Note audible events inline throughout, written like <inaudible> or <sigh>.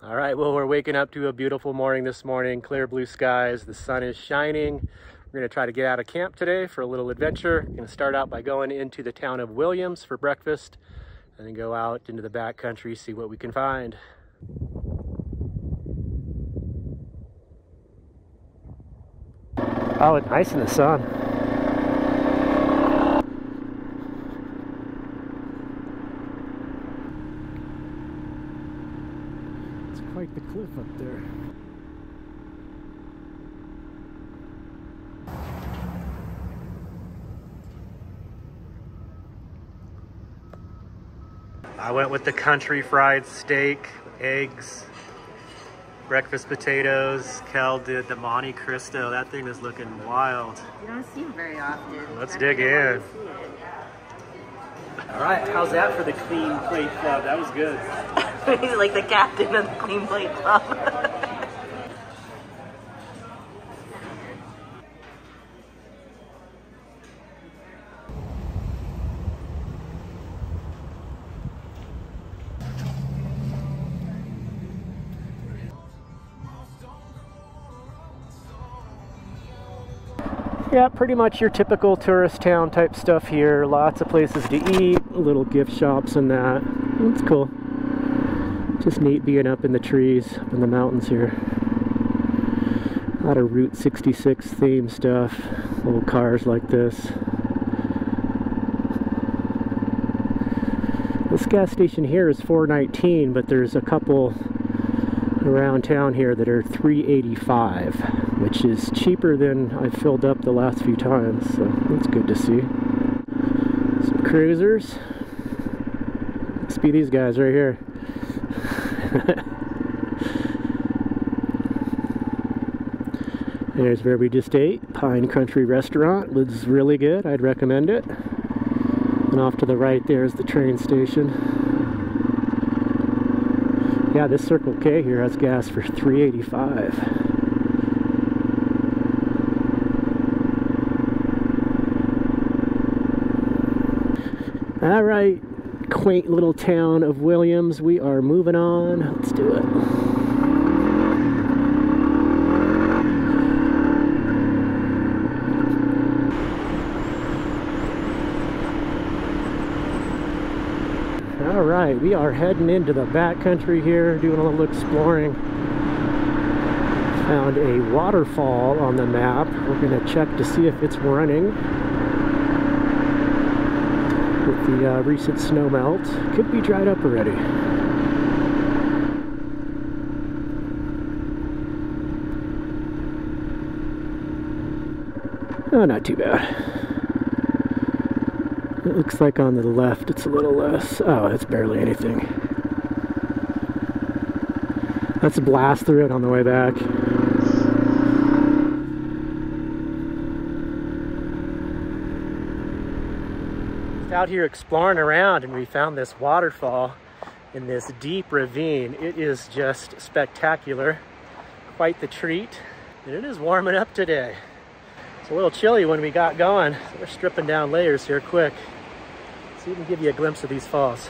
All right, well, we're waking up to a beautiful morning this morning, clear blue skies, the sun is shining. We're gonna try to get out of camp today for a little adventure. We're gonna start out by going into the town of Williams for breakfast and then go out into the back country, see what we can find. Oh, it's nice in the sun. It's quite the cliff up there. I went with the country fried steak, eggs, breakfast potatoes. Kel did the Monte Cristo. That thing is looking wild. You don't see them very often. Let's dig in. All right, how's that for the clean plate club? That was good. He's <laughs> like the captain of the Clean Plate Club. <laughs> Yeah, pretty much your typical tourist town type stuff here. Lots of places to eat, little gift shops and that. It's cool. Just neat being up in the trees, up in the mountains here. A lot of Route 66 theme stuff. Little cars like this. This gas station here is 419, but there's a couple around town here that are 385 which is cheaper than I filled up the last few times so that's good to see. Some cruisers. Must be these guys right here. <laughs> There's where we just ate Pine Country Restaurant. Was really good. I'd recommend it. And off to the right there is the train station yeah, this Circle K here has gas for 385. All right, quaint little town of Williams. We are moving on. Let's do it. Right, we are heading into the backcountry here, doing a little exploring. Found a waterfall on the map. We're gonna check to see if it's running with the uh, recent snow melt. Could be dried up already. Oh, not too bad. It looks like on the left it's a little less. Oh, it's barely anything. Let's blast through it on the way back. Just out here exploring around and we found this waterfall in this deep ravine. It is just spectacular. Quite the treat. And it is warming up today. It's a little chilly when we got going. We're stripping down layers here quick. So we can give you a glimpse of these falls.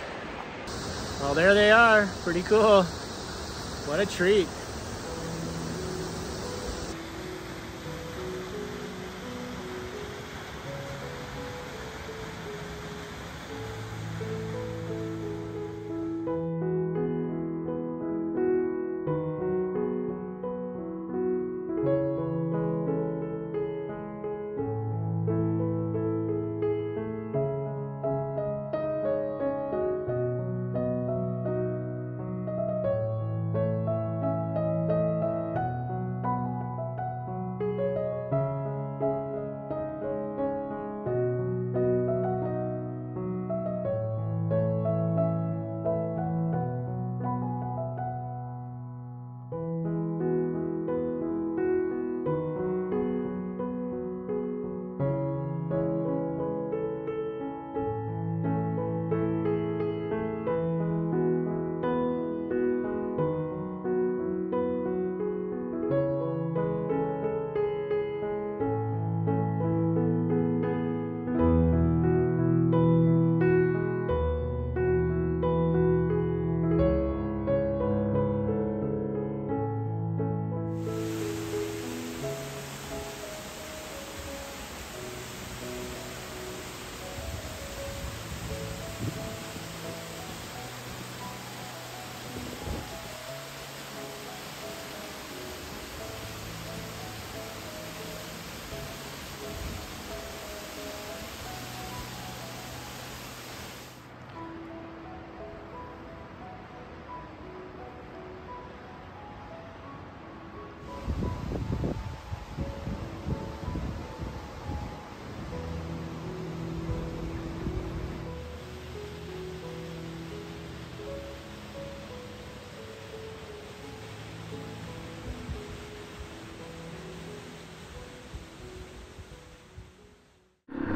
Well, there they are. Pretty cool. What a treat.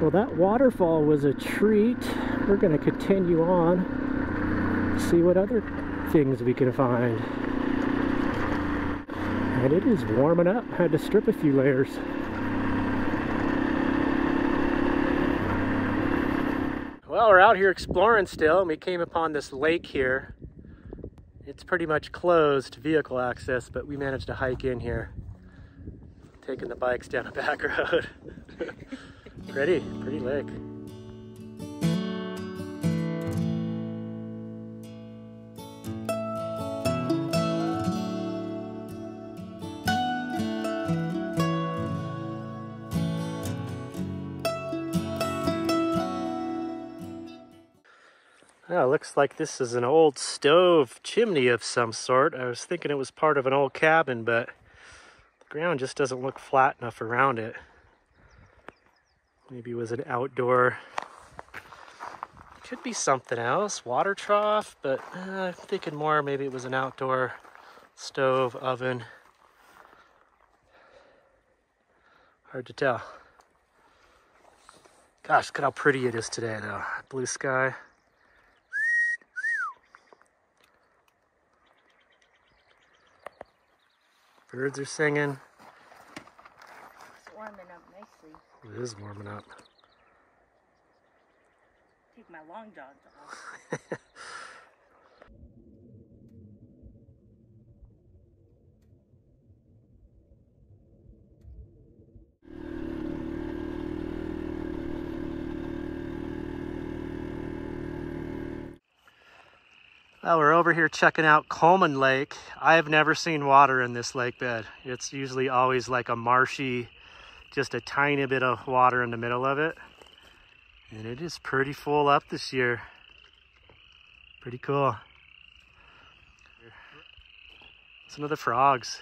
Well, that waterfall was a treat. We're going to continue on, see what other things we can find. And it is warming up. Had to strip a few layers. Well, we're out here exploring still, and we came upon this lake here. It's pretty much closed vehicle access, but we managed to hike in here. Taking the bikes down a back road. <laughs> Pretty, pretty lake. Oh, looks like this is an old stove chimney of some sort. I was thinking it was part of an old cabin, but the ground just doesn't look flat enough around it. Maybe it was an outdoor, could be something else, water trough, but uh, I'm thinking more maybe it was an outdoor stove, oven. Hard to tell. Gosh, look how pretty it is today though. Blue sky. Birds are singing. It's warming up nicely. It is warming up. Take my long johns off. Well, we're over here checking out Coleman Lake. I have never seen water in this lake bed. It's usually always like a marshy, just a tiny bit of water in the middle of it. And it is pretty full up this year. Pretty cool. Some of the frogs.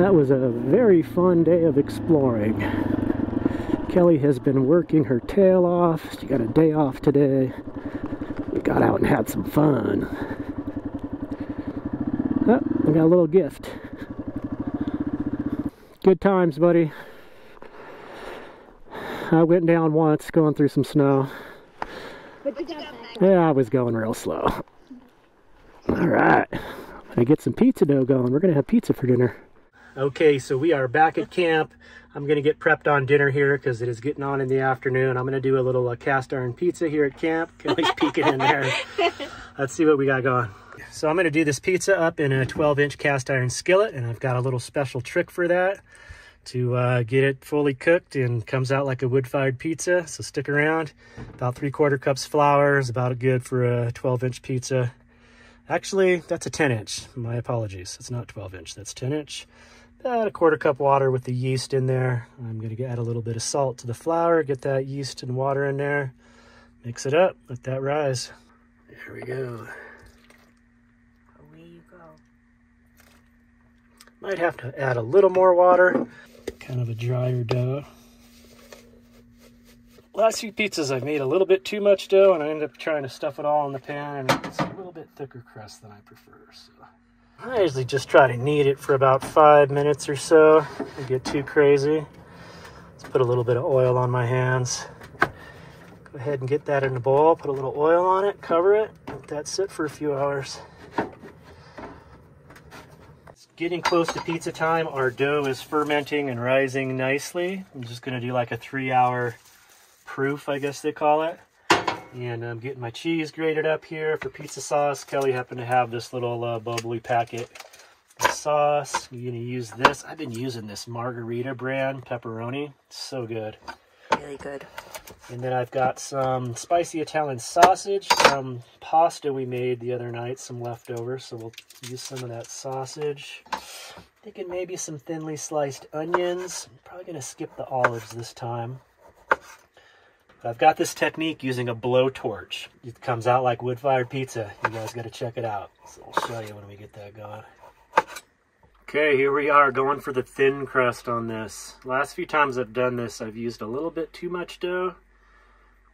That was a very fun day of exploring. Kelly has been working her tail off. She got a day off today. We got out and had some fun. Oh, we got a little gift. Good times, buddy. I went down once going through some snow. Yeah, I was going real slow. All right. I get some pizza dough going. We're going to have pizza for dinner. Okay, so we are back at camp. I'm going to get prepped on dinner here because it is getting on in the afternoon. I'm going to do a little uh, cast iron pizza here at camp. Can we peek it in there? <laughs> Let's see what we got going. So I'm going to do this pizza up in a 12 inch cast iron skillet and I've got a little special trick for that to uh, get it fully cooked and comes out like a wood fired pizza. So stick around. About three quarter cups flour is about good for a 12 inch pizza. Actually, that's a 10 inch. My apologies. It's not 12 inch, that's 10 inch. About a quarter cup water with the yeast in there. I'm going to add a little bit of salt to the flour, get that yeast and water in there. Mix it up, let that rise. There we go. Away you go. Might have to add a little more water. Kind of a drier dough. Last few pizzas I've made a little bit too much dough and I ended up trying to stuff it all in the pan and it's a little bit thicker crust than I prefer. So I usually just try to knead it for about five minutes or so. Don't get too crazy. Let's put a little bit of oil on my hands. Go ahead and get that in a bowl, put a little oil on it, cover it, let that sit for a few hours. It's getting close to pizza time. Our dough is fermenting and rising nicely. I'm just gonna do like a three hour proof, I guess they call it. And I'm getting my cheese grated up here for pizza sauce. Kelly happened to have this little uh, bubbly packet of sauce. You're gonna use this. I've been using this Margherita brand pepperoni. It's So good. Really good. And then I've got some spicy Italian sausage, some pasta we made the other night, some leftover. So we'll use some of that sausage. Thinking maybe some thinly sliced onions. I'm probably gonna skip the olives this time. I've got this technique using a blowtorch. It comes out like wood-fired pizza. You guys got to check it out. So I'll show you when we get that going. Okay, here we are going for the thin crust on this. Last few times I've done this, I've used a little bit too much dough.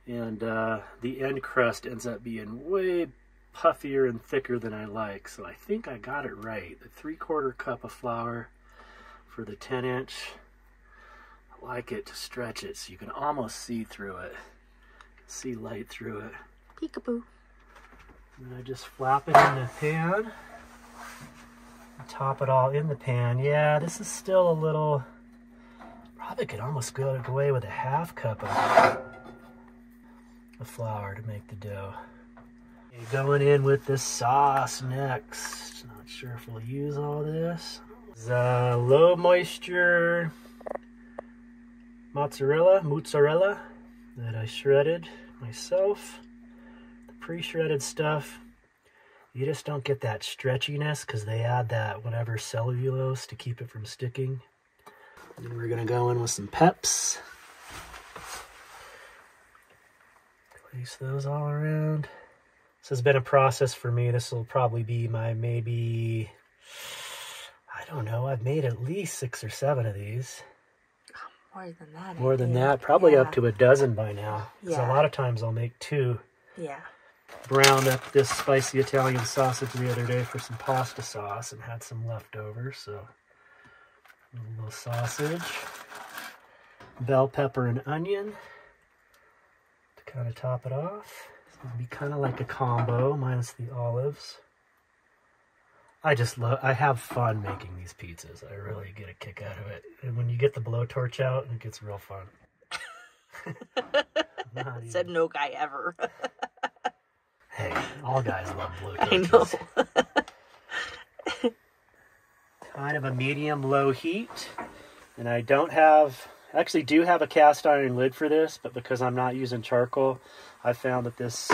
And uh, the end crust ends up being way puffier and thicker than I like. So I think I got it right. The three quarter cup of flour for the 10 inch. I like it to stretch it so you can almost see through it. See light through it. Peekaboo. And I just flap it in the pan. Top it all in the pan. Yeah, this is still a little, probably could almost go away with a half cup of, of flour to make the dough. Going in with this sauce next. Not sure if we'll use all this. It's, low moisture mozzarella, mozzarella that I shredded myself. The pre-shredded stuff. You just don't get that stretchiness because they add that whatever cellulose to keep it from sticking. And we're gonna go in with some peps. Place those all around. This has been a process for me. This will probably be my maybe, I don't know, I've made at least six or seven of these. More than that. More than that, probably yeah. up to a dozen by now. Yeah. a lot of times I'll make two. Yeah. Brown up this spicy Italian sausage the other day for some pasta sauce and had some left over. so a little sausage, bell pepper and onion to kind of top it off. It's gonna be kind of like a combo minus the olives. I just love, I have fun making these pizzas. I really get a kick out of it. And when you get the blowtorch out, it gets real fun. <laughs> Even- Said no guy ever. Hey, all guys love blue I know. Kind of a medium low heat. And I don't have, actually do have a cast iron lid for this, but because I'm not using charcoal, I found that this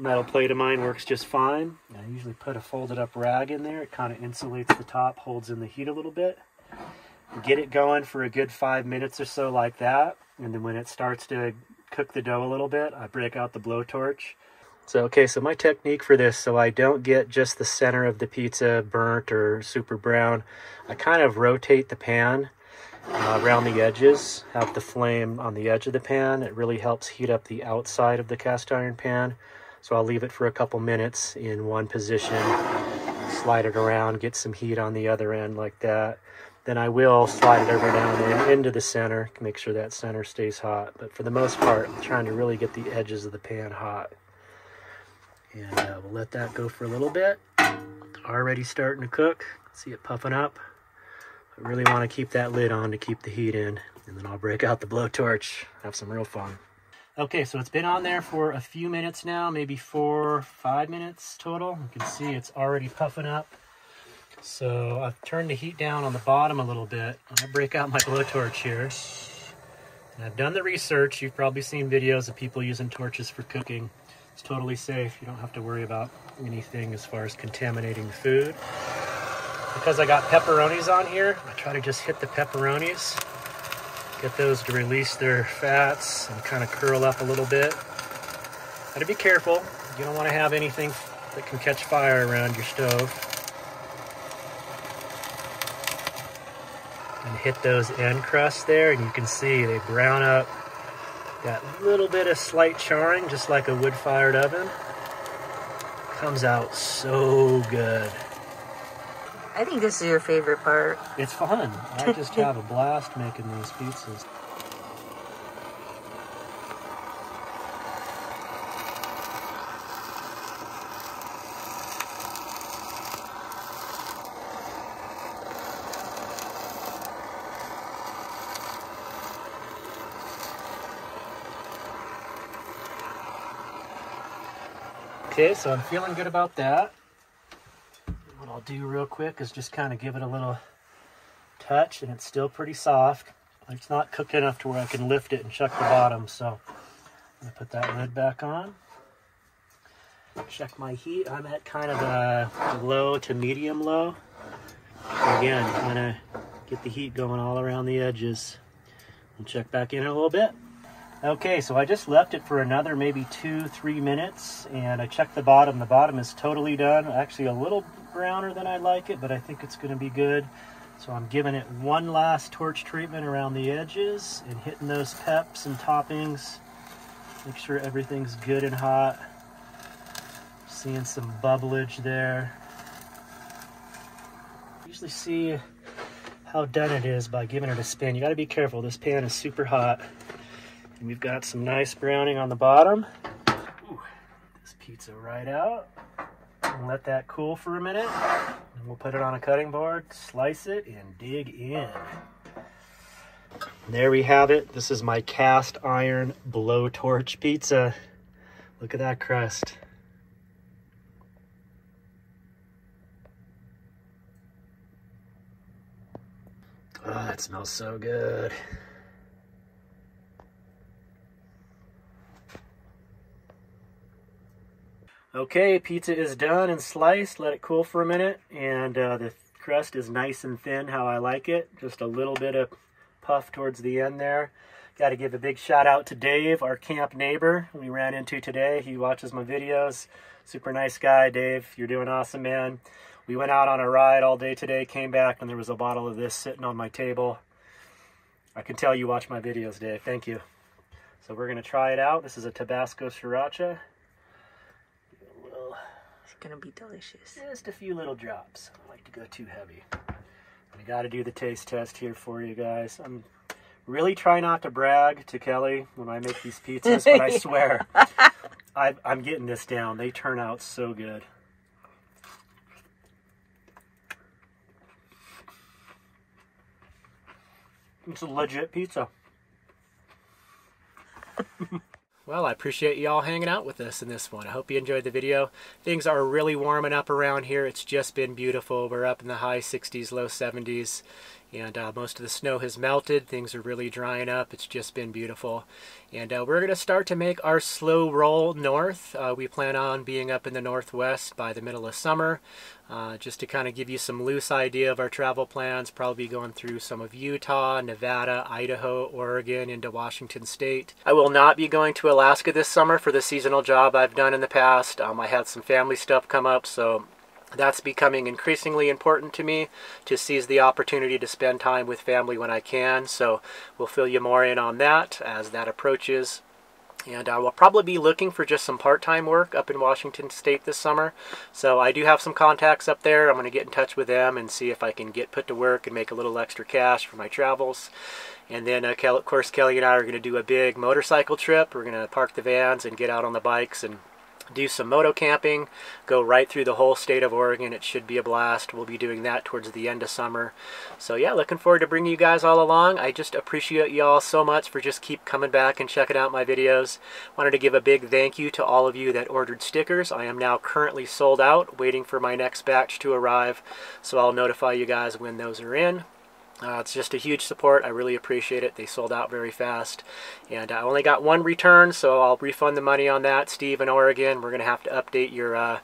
metal plate of mine works just fine. I usually put a folded up rag in there. It kind of insulates the top, holds in the heat a little bit. Get it going for a good five minutes or so like that. And then when it starts to cook the dough a little bit, I break out the blowtorch. So, okay, so my technique for this, so I don't get just the center of the pizza burnt or super brown, I kind of rotate the pan uh, around the edges, have the flame on the edge of the pan. It really helps heat up the outside of the cast iron pan. So I'll leave it for a couple minutes in one position, slide it around, get some heat on the other end like that. Then I will slide it over down in, into the center, make sure that center stays hot. But for the most part, I'm trying to really get the edges of the pan hot. And uh, we'll let that go for a little bit. Already starting to cook. See it puffing up. I really want to keep that lid on to keep the heat in. And then I'll break out the blowtorch. Have some real fun. Okay, so it's been on there for a few minutes now, maybe four, five minutes total. You can see it's already puffing up. So I've turned the heat down on the bottom a little bit. I break out my blowtorch here. And I've done the research. You've probably seen videos of people using torches for cooking. It's totally safe. You don't have to worry about anything as far as contaminating food. Because I got pepperonis on here, I try to just hit the pepperonis, get those to release their fats and kind of curl up a little bit. Gotta be careful. You don't want to have anything that can catch fire around your stove. And hit those end crusts there, and you can see they brown up. Got a little bit of slight charring, just like a wood-fired oven. Comes out so good. I think this is your favorite part. It's fun. I <laughs> just have a blast making these pizzas. Okay, so I'm feeling good about that. Do real quick is just kind of give it a little touch, and it's still pretty soft. It's not cooked enough to where I can lift it and check the bottom, so I'm gonna put that lid back on. Check my heat. I'm at kind of a low to medium low. Again, I'm gonna get the heat going all around the edges. And check back in a little bit. Okay, so I just left it for another maybe two, three minutes, and I checked the bottom. The bottom is totally done. Actually, a little browner than I like it, but I think it's going to be good. So I'm giving it one last torch treatment around the edges and hitting those peps and toppings. Make sure everything's good and hot. Seeing some bubblage there. Usually see how done it is by giving it a spin. You got to be careful. This pan is super hot. And we've got some nice browning on the bottom. Ooh, this pizza right out. And let that cool for a minute. And we'll put it on a cutting board, slice it, and dig in. There we have it. This is my cast iron blowtorch pizza. Look at that crust. Oh, that smells so good. Okay, pizza is done and sliced. Let it cool for a minute. And uh, the crust is nice and thin how I like it. Just a little bit of puff towards the end there. Got to give a big shout out to Dave, our camp neighbor we ran into today. He watches my videos. Super nice guy, Dave. You're doing awesome, man. We went out on a ride all day today, came back, and there was a bottle of this sitting on my table. I can tell you watch my videos, Dave. Thank you. So we're going to try it out. This is a Tabasco Sriracha. It's gonna be delicious. Just a few little drops. I don't like to go too heavy. I got to do the taste test here for you guys. I'm really trying not to brag to Kelly when I make these pizzas, but I <laughs> swear I, I'm getting this down. They turn out so good. It's a legit pizza. <laughs> Well, I appreciate you all hanging out with us in this one. I hope you enjoyed the video. Things are really warming up around here. It's just been beautiful. We're up in the high 60s, low 70s, and uh, most of the snow has melted. Things are really drying up. It's just been beautiful. And uh, we're going to start to make our slow roll north. Uh, we plan on being up in the northwest by the middle of summer. Uh, just to kind of give you some loose idea of our travel plans, probably going through some of Utah, Nevada, Idaho, Oregon, into Washington State. I will not be going to Alaska this summer for the seasonal job I've done in the past. Um, I had some family stuff come up, so that's becoming increasingly important to me to seize the opportunity to spend time with family when I can. So we'll fill you more in on that as that approaches. And I will probably be looking for just some part-time work up in Washington State this summer. So I do have some contacts up there. I'm going to get in touch with them and see if I can get put to work and make a little extra cash for my travels. And then, uh, of course, Kelly and I are going to do a big motorcycle trip. We're going to park the vans and get out on the bikes and do some moto camping, go right through the whole state of Oregon. It should be a blast. We'll be doing that towards the end of summer. So yeah, looking forward to bringing you guys all along. I just appreciate you all so much for just keep coming back and checking out my videos. Wanted to give a big thank you to all of you that ordered stickers. I am now currently sold out, waiting for my next batch to arrive. So I'll notify you guys when those are in. Uh, it's just a huge support. I really appreciate it. They sold out very fast. And I only got one return, so I'll refund the money on that. Steve in Oregon, we're going to have to update your uh,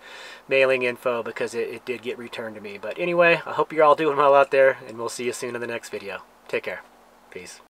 mailing info because it, it did get returned to me. But anyway, I hope you're all doing well out there, and we'll see you soon in the next video. Take care. Peace.